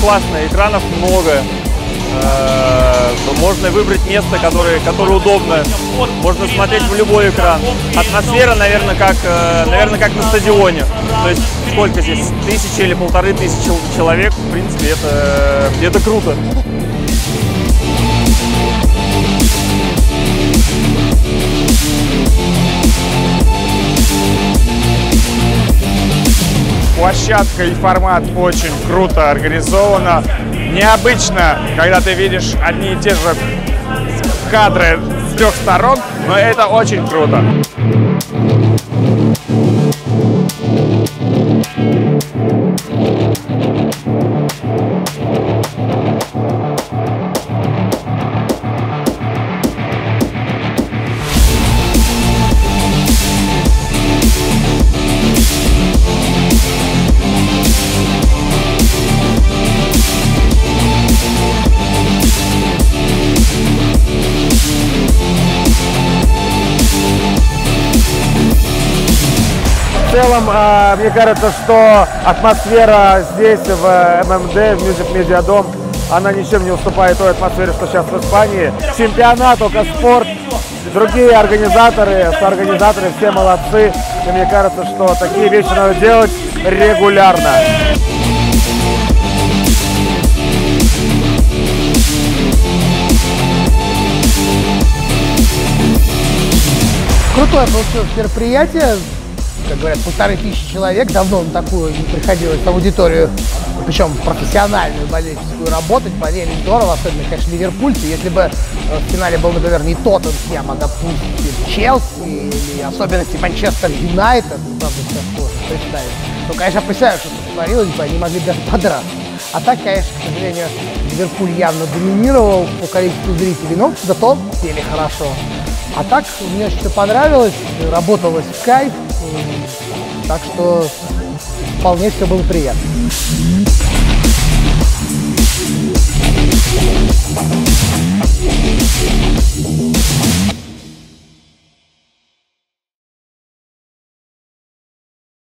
классно, экранов много. Э, Можно выбрать место, которое, которое удобно. Можно смотреть в любой экран. Атмосфера, наверное, как, э, наверное, как на стадионе. То есть сколько здесь? Тысячи или полторы тысячи человек. В принципе, это, это круто. Площадка и формат очень круто организовано. Необычно, когда ты видишь одни и те же кадры с трех сторон, но это очень круто. Целом, э, мне кажется, что атмосфера здесь, в ММД, в Music Media Dome, она ничем не уступает той атмосфере, что сейчас в Испании. Чемпионат, только спорт, другие организаторы, соорганизаторы, все молодцы. И мне кажется, что такие вещи надо делать регулярно. Крутое получилось мероприятие. Как говорят, полторы тысячи человек. Давно на такую не приходилось в аудиторию, причем профессиональную болельческую работать. Болели здорово, особенно, конечно, ливерпульцы. Если бы э, в финале был, например, не Тоттенхэм, а, допустим, Челси или особенности Манчестер Юнайтед, ну, правда, сейчас сложно представить, то, конечно, представляю, что творилось бы, они могли даже подраться. А так, конечно, к сожалению, Ливерпуль явно доминировал по количеству зрителей, но зато пели хорошо. А так, мне все понравилось, работалось в кайф, так что вполне все было приятно.